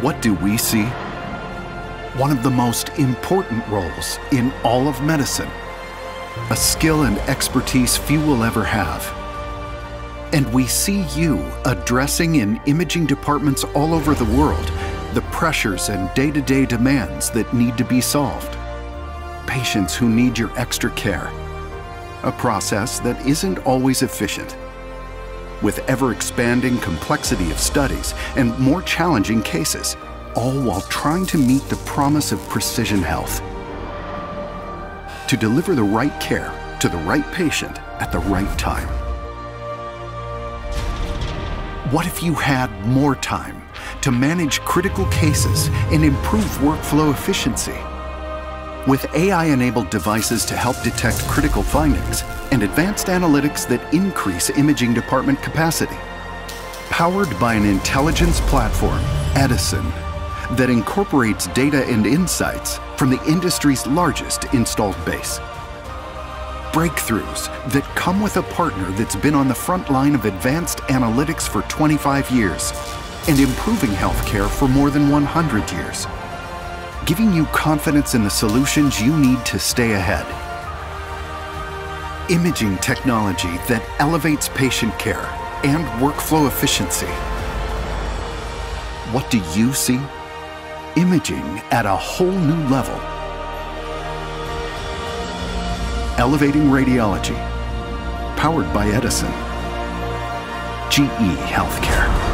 What do we see? One of the most important roles in all of medicine. A skill and expertise few will ever have. And we see you addressing in imaging departments all over the world the pressures and day to day demands that need to be solved. Patients who need your extra care. A process that isn't always efficient. With ever expanding complexity of studies and more challenging cases, all while trying to meet the promise of precision health. To deliver the right care to the right patient at the right time. What if you had more time to manage critical cases and improve workflow efficiency? With AI-enabled devices to help detect critical findings and advanced analytics that increase imaging department capacity. Powered by an intelligence platform, Edison, that incorporates data and insights from the industry's largest installed base. Breakthroughs that come with a partner that's been on the front line of advanced analytics for 25 years and improving healthcare for more than 100 years, giving you confidence in the solutions you need to stay ahead. Imaging technology that elevates patient care and workflow efficiency. What do you see? Imaging at a whole new level. Elevating Radiology. Powered by Edison. GE Healthcare.